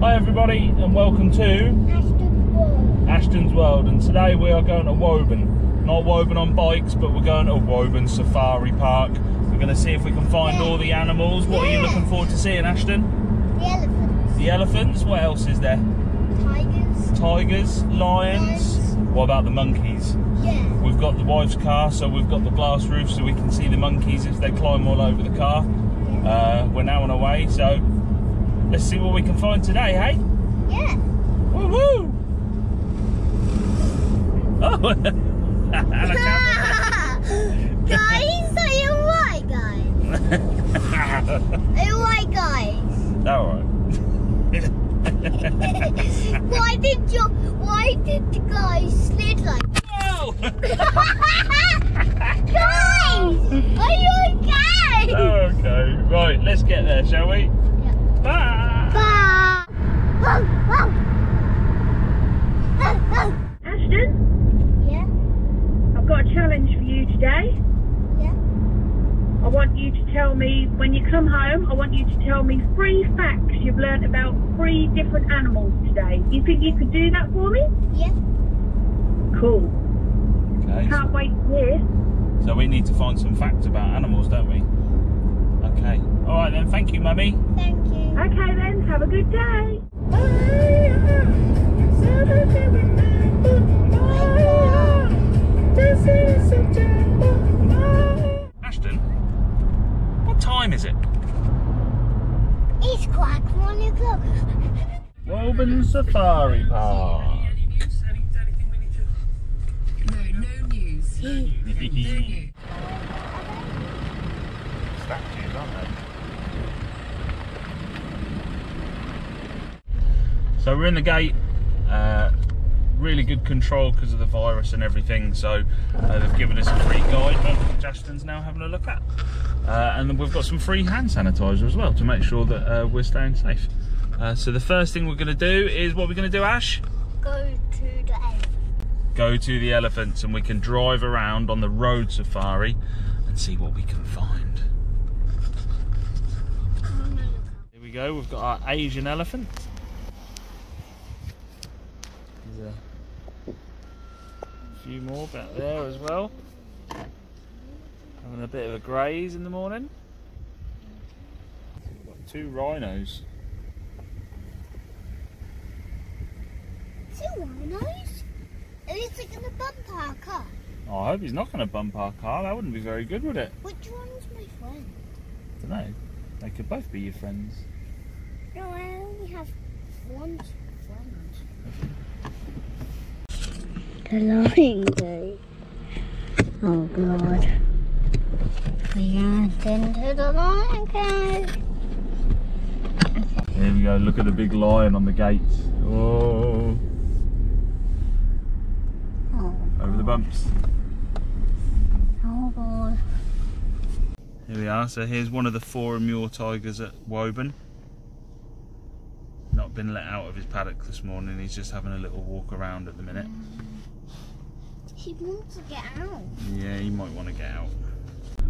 Hi everybody and welcome to Ashton Wall. Ashton's World and today we are going to Woburn. Not Woburn on bikes but we're going to Woburn Safari Park. We're going to see if we can find all the animals. What are you looking forward to seeing Ashton? The elephants. The elephants? What else is there? Tigers. Tigers? Lions? Lions. What about the monkeys? Yeah. We've got the wife's car so we've got the glass roof so we can see the monkeys if they climb all over the car. Uh, we're now on our way so let's see what we can find today, hey? Yeah. Woo woo! Oh, and a camera. guys, are you white guys? Are you white guys? All right. why did you? Why did the guys slid like? Whoa! guys, are you okay? okay, right. Let's get there, shall we? Yeah. Bye. Bye. Whoa, whoa. Whoa, whoa. Ashton, Yeah. I've got a challenge for you today. Yeah. I want you to tell me, when you come home, I want you to tell me three facts you've learnt about three different animals today. You think you could do that for me? Yeah. Cool. Okay. Can't wait to hear. So we need to find some facts about animals, don't we? Okay. All right then. Thank you, mummy. Thank you. Okay then, have a good day. Ashton, what time is it? It's quite one o'clock. Woburn Safari Park. Ah. No, no news. Statues, aren't they? So we're in the gate. Uh, really good control because of the virus and everything. So uh, they've given us a free guide Ashton's now having a look at. Uh, and then we've got some free hand sanitizer as well to make sure that uh, we're staying safe. Uh, so the first thing we're going to do is what we're going to do, Ash? Go to the end. go to the elephants and we can drive around on the road safari and see what we can find. Here we go, we've got our Asian elephant. There's a few more back there as well. Having a bit of a graze in the morning. Got two rhinos. Two rhinos? At least they're gonna bump our car. Oh, I hope he's not going to bump our car. That wouldn't be very good, would it? Which one's my friend? don't know. They could both be your friends. No, I only have one friend. The lion gate. Oh god. We got into the lion gate. Here we go, look at the big lion on the gate. Oh, Oh, over the bumps. oh god. Here we are, so here's one of the four Amur tigers at Woburn. Not been let out of his paddock this morning, he's just having a little walk around at the minute. He to get out. Yeah, he might want to get out.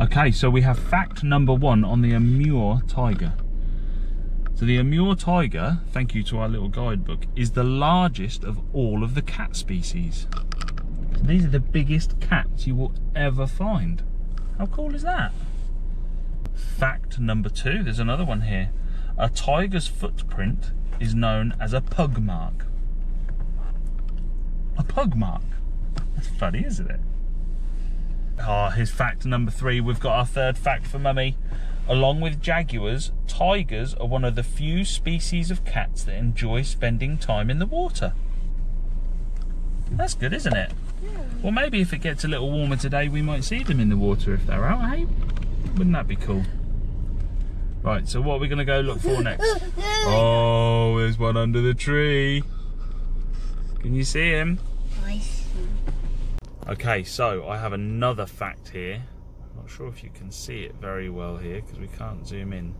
Okay, so we have fact number one on the Amur tiger. So the Amur tiger, thank you to our little guidebook, is the largest of all of the cat species. So these are the biggest cats you will ever find. How cool is that? Fact number two, there's another one here. A tiger's footprint is known as a pug mark. A pug mark? That's funny, isn't it? Ah, here's fact number three. We've got our third fact for Mummy. Along with jaguars, tigers are one of the few species of cats that enjoy spending time in the water. That's good, isn't it? Yeah. Well, maybe if it gets a little warmer today, we might see them in the water if they're out, hey? Wouldn't that be cool? Right, so what are we going to go look for next? Oh, there's one under the tree. Can you see him? Okay, so I have another fact here. I'm not sure if you can see it very well here because we can't zoom in.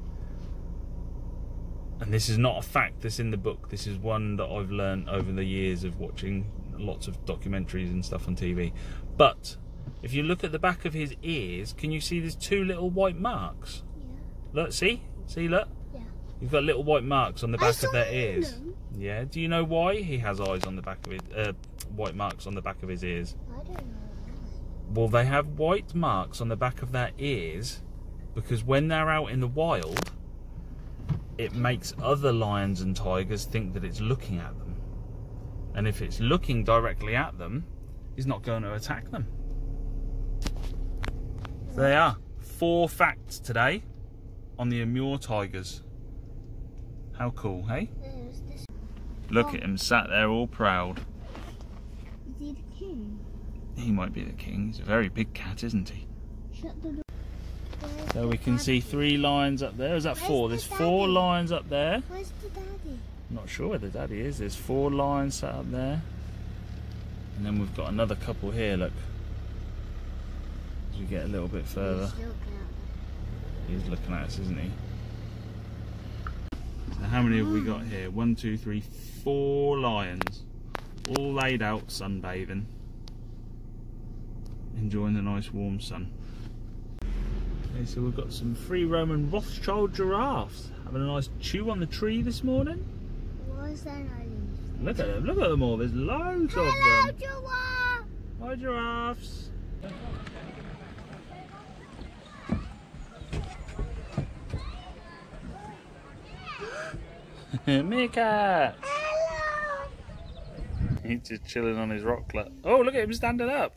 And this is not a fact that's in the book. This is one that I've learned over the years of watching lots of documentaries and stuff on TV. But if you look at the back of his ears, can you see there's two little white marks? Yeah. Look, see? See, look? Yeah. You've got little white marks on the back of their ears. them. Yeah. Do you know why he has eyes on the back of his uh, white marks on the back of his ears? I don't know. Well, they have white marks on the back of their ears because when they're out in the wild, it makes other lions and tigers think that it's looking at them. And if it's looking directly at them, he's not going to attack them. So they are. Four facts today on the Amur tigers. How cool, hey? Look oh. at him sat there all proud. Is he the king? He might be the king. He's a very big cat, isn't he? Shut the door. Where's So we can see three lions up there. Is that Where's four? the There's four daddy? lions up there. Where's the daddy? Not sure where the daddy is. There's four lions sat up there. And then we've got another couple here, look. As we get a little bit further. He's looking at He's looking at us, isn't he? So how many have we got here? One, two, three, four lions. All laid out sunbathing. Enjoying the nice warm sun. Okay, so we've got some free Roman Rothschild giraffes. Having a nice chew on the tree this morning. them. Why is there no leaves? Look at them, look at them all. There's loads Hello, of them. Joa! Hi giraffes. Meerkat! Hello! He's just chilling on his rock club. Oh, look at him standing up.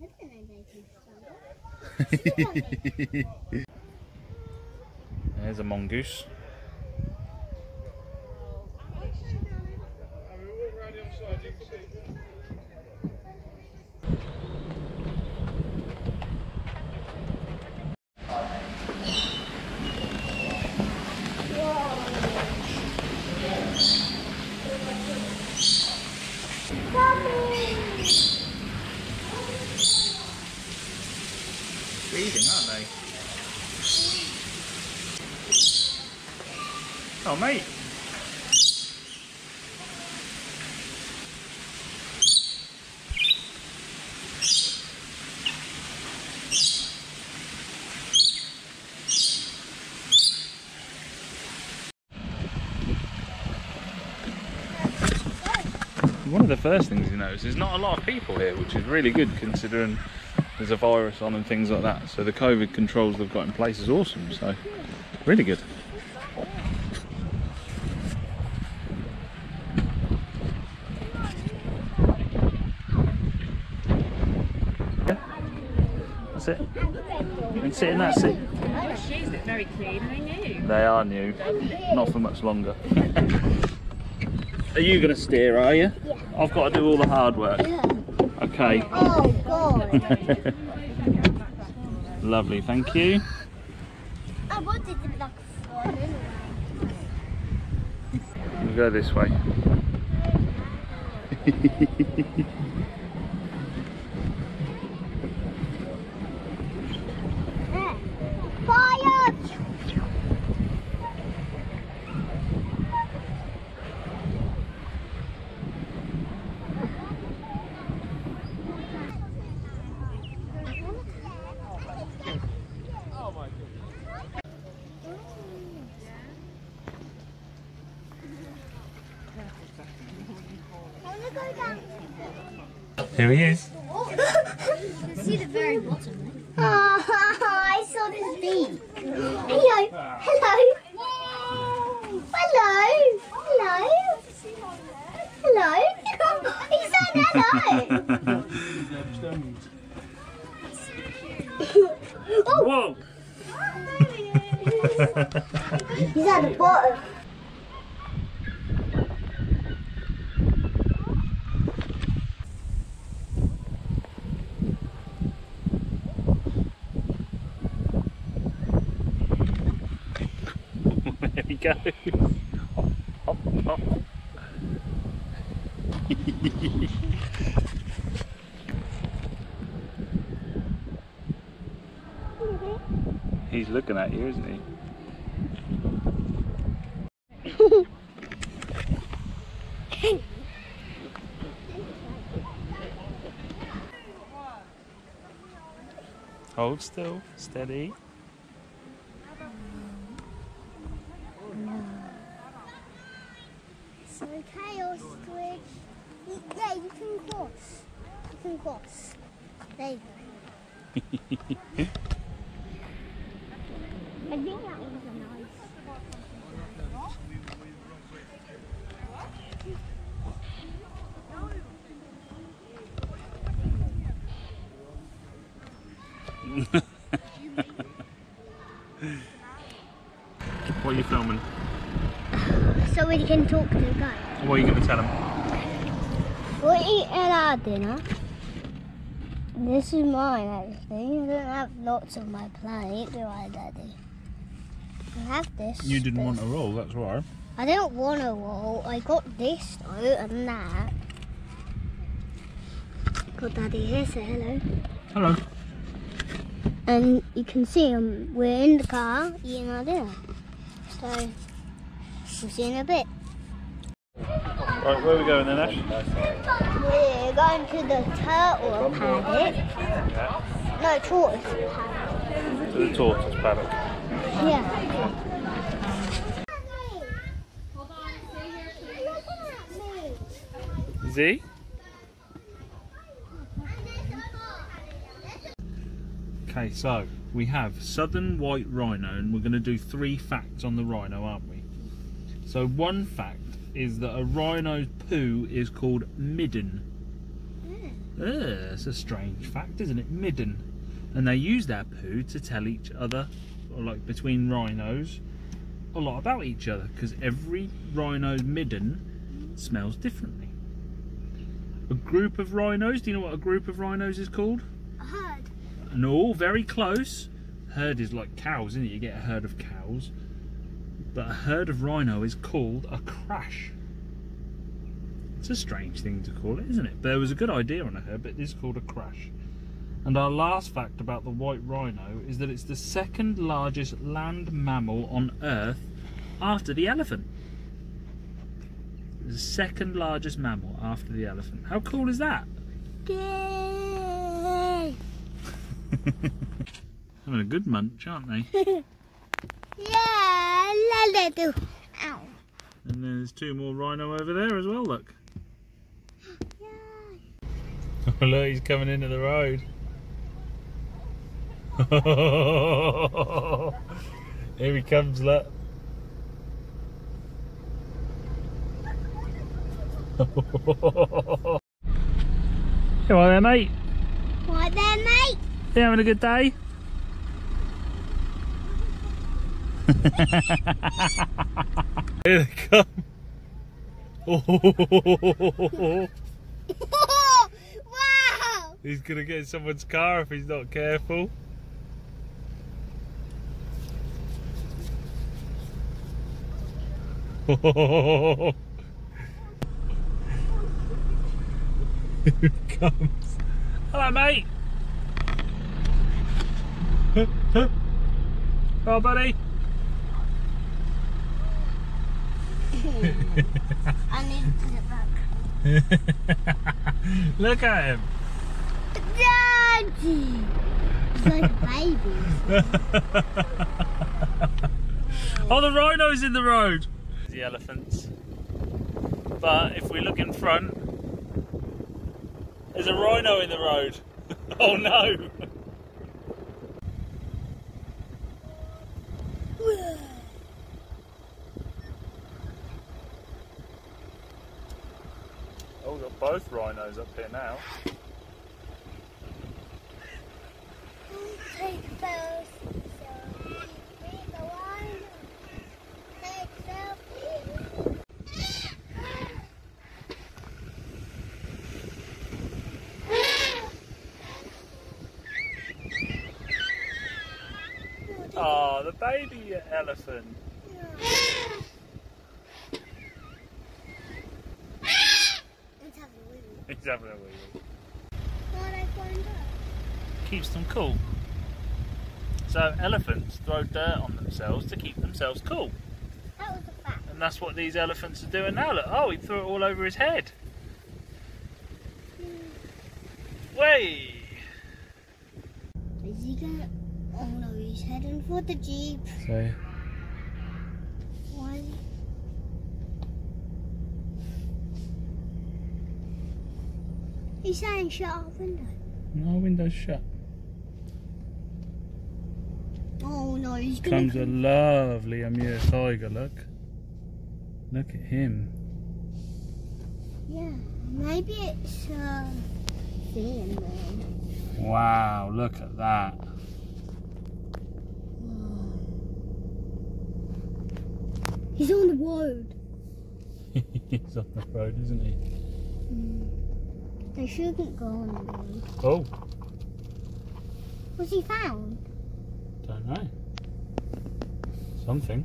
I didn't know they could stand up. There's a mongoose. Feeding, aren't they? One of the first things you notice is there's not a lot of people here, which is really good considering there's a virus on and things like that. So the COVID controls they've got in place is awesome. So really good. And sit in that seat. Shoes look very clean, they new. They are new. Not for much longer. are you going to steer, are you? Yeah. I've got to do all the hard work. Yeah. Okay. Oh, God. Lovely, thank you. I wanted to be like a swan. We'll go this way. Here he is. You can see the very bottom. Oh, I saw this beak. Hello. Hello. Hello. Hello. Hello. He said hello. oh, Whoa! he's at the bottom. there he goes. Hop, hop, hop. He's looking at you, isn't he? Hold still, steady. No. Y- Yeah, you can cross. You can cross. There you go. I think that was a nice. What are you filming? So we can talk to the guy. What are you going to tell him? We're eating our dinner. This is mine, actually. I don't have lots on my plate, do I, Daddy? I have this. You didn't want a roll, that's why. I don't want a roll. I got this though, and that. Got Daddy here, say hello. Hello. And you can see um, we're in the car eating our dinner. So, we'll see you in a bit. Right, where are we going then, Ash? We're going to the turtle paddock. Yeah. No, tortoise paddock. To the tortoise paddock. Yeah. Z? Okay, so we have southern white rhino, and we're going to do three facts on the rhino, aren't we? So, one fact is that a rhino's poo is called midden. Hmm. Ugh, it's a strange fact, isn't it? Midden. And they use their poo to tell each other, or like between rhinos, a lot about each other because every rhino's midden smells differently. A group of rhinos, do you know what a group of rhinos is called? A herd. No, very close. Herd is like cows, isn't it? You get a herd of cows. But a herd of rhino is called a crash. It's a strange thing to call it, isn't it? But there was a good idea on a herd, but it is called a crash. And our last fact about the white rhino is that it's the second largest land mammal on Earth after the elephant. The second largest mammal after the elephant. How cool is that? Yay! Having a good munch, aren't they? Yeah, la. Ow. And there's two more rhino over there as well, look. Oh, look, he's coming into the road. Here he comes, look. Come on there, mate. What there, mate? You having a good day? Here they come. Oh, wow! he's gonna get in someone's car if he's not careful. Here he comes. Hello, mate. Hello, buddy. I need to it back. Look at him. Daddy! It's like a baby. oh, the rhino's in the road. The elephants. But if we look in front, there's a rhino in the road. oh no! Oh, we've got both rhinos up here now. Take those. Take the one. Take selfie. Oh, ah, the baby elephant. Let's have a wee. He's having. What I find out? Keeps them cool. So elephants throw dirt on themselves to keep themselves cool. That was a fact. And that's what these elephants are doing now. Look, oh, he threw it all over his head. Hmm. Way! Is he gonna? Oh no, he's heading for the jeep. So, Why? is he- He's saying shut our window. No window's shut. Oh no, he's gonna. Comes a lovely Amur tiger, look. Look at him. Yeah, maybe it's uh, seeing. Wow, look at that. He's on the road. He's on the road, isn't he? They shouldn't go on the road. Oh, What's he found? don't know. Something.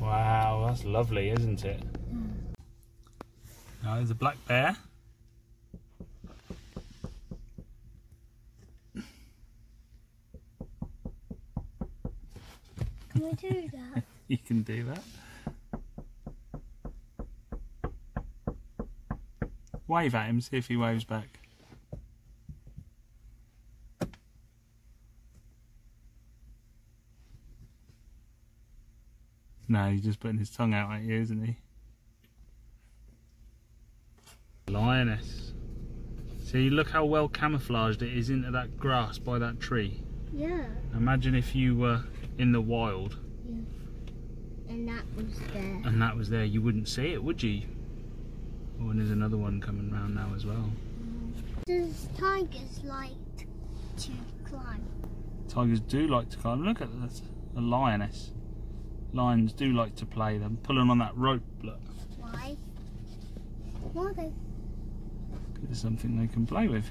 Wow, that's lovely, isn't it? Now there's a black bear. Can we do that? You can do that. Wave at him, see if he waves back. No, he's just putting his tongue out at you, isn't he? Lioness. See, look how well camouflaged it is into that grass by that tree. yeah. Imagine if you were in the wild Yeah. And that was there. and that was there, you wouldn't see it, would you? Oh, and there's another one coming round now as well. Does tigers like to climb? Tigers do like to climb. Look at that, a lioness. Lions do like to play them, pulling on that rope. Look, Why? Why they there's something they can play with.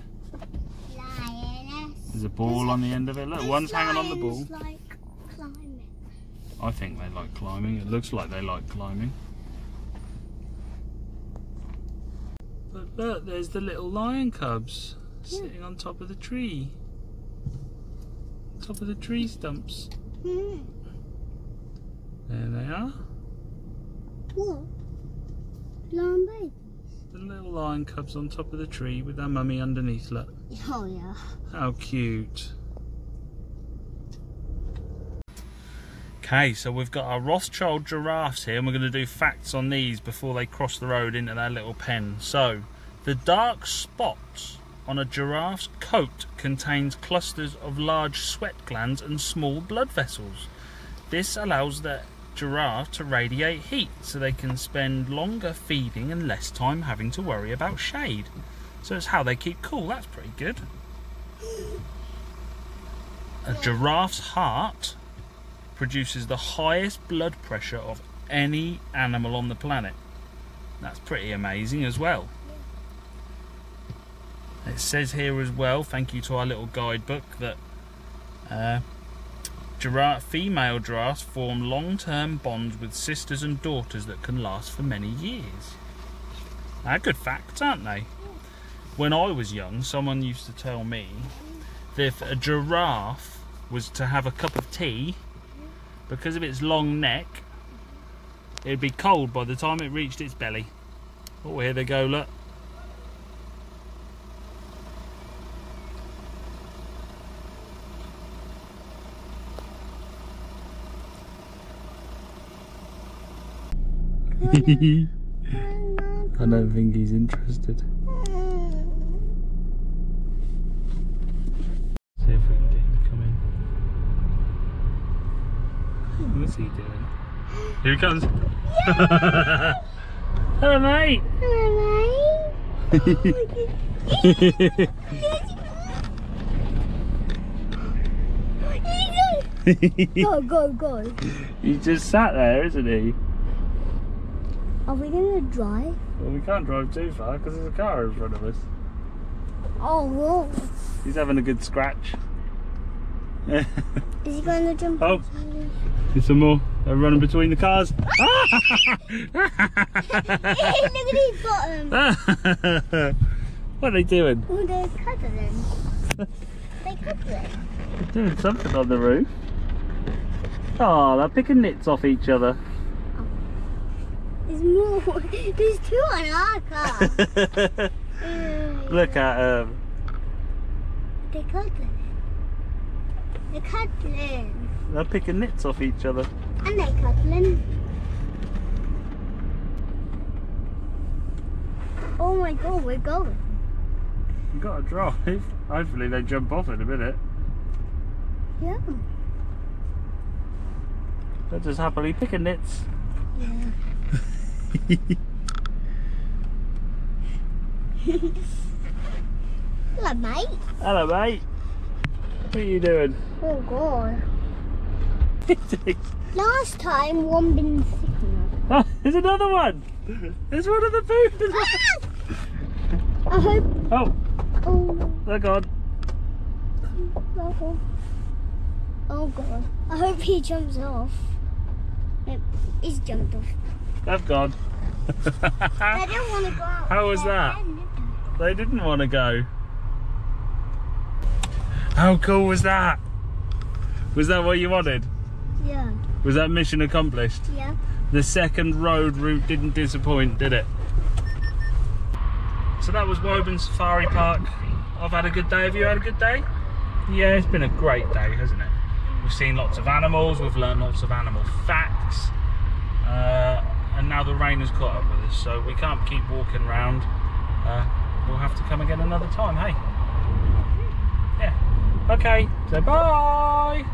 lioness? There's a ball on the end of it. Look, one's hanging on the ball. like climbing? I think they like climbing. It looks like they like climbing. But look, there's the little lion cubs sitting on top of the tree. Top of the tree stumps. Hmm. There they are. What? Lion baby? The little lion cubs on top of the tree with their mummy underneath. Look, Oh yeah. how cute. Okay, so we've got our Rothschild giraffes here, and we're going to do facts on these before they cross the road into their little pen. So, the dark spots on a giraffe's coat contains clusters of large sweat glands and small blood vessels. This allows the giraffe to radiate heat so they can spend longer feeding and less time having to worry about shade. So it's how they keep cool, that's pretty good. A giraffe's heart produces the highest blood pressure of any animal on the planet. That's pretty amazing as well. It says here as well, thank you to our little guidebook, that uh, giraffe, female giraffes form long-term bonds with sisters and daughters that can last for many years. Now, good facts, aren't they? When I was young, someone used to tell me that if a giraffe was to have a cup of tea, because of its long neck, it'd be cold by the time it reached its belly. Oh, here they go, look. I don't think he's interested. See if we can get him to come in. What's he doing? Here he comes. Hello, mate. Hello. mate. Go, go, go. he just sat there, isn't he? Are we gonna drive? Well, we can't drive too far because there's a car in front of us. Oh, whoa. He's having a good scratch. Is he gonna jump? Oh. There's some more. They're running between the cars. Look at his bottom. what are they doing? Oh, they're cuddling. they're cuddling. They're doing something on the roof. Oh, they're picking nits off each other. There's more. There's two on our car. Look at um, them. They're cuddling. They're cuddling. They're picking nits off each other. And they're cuddling. Oh my god, we're going. You got to drive. Hopefully they jump off in a minute. Yeah. They're just happily picking nits. Yeah. Hello, mate. Hello, mate. What are you doing? Oh god. Last time, one been sick enough. oh, there's another one. There's one of the booth. Ah! I hope. oh, Oh, they're gone. oh god. Oh god. I hope he jumps off. Yep, he's jumped off. They've gone. I don't want to go out. How was that? They didn't want to go. How cool was that? Was that what you wanted? Yeah. Was that mission accomplished? Yeah. The second road route didn't disappoint, did it? So that was Woburn Safari Park. I've had a good day. Have you had a good day? Yeah, it's been a great day, hasn't it? We've seen lots of animals, we've learned lots of animal facts, uh, and now the rain has caught up with us, so we can't keep walking around. Uh, we'll have to come again another time, hey? Yeah. Okay, so bye!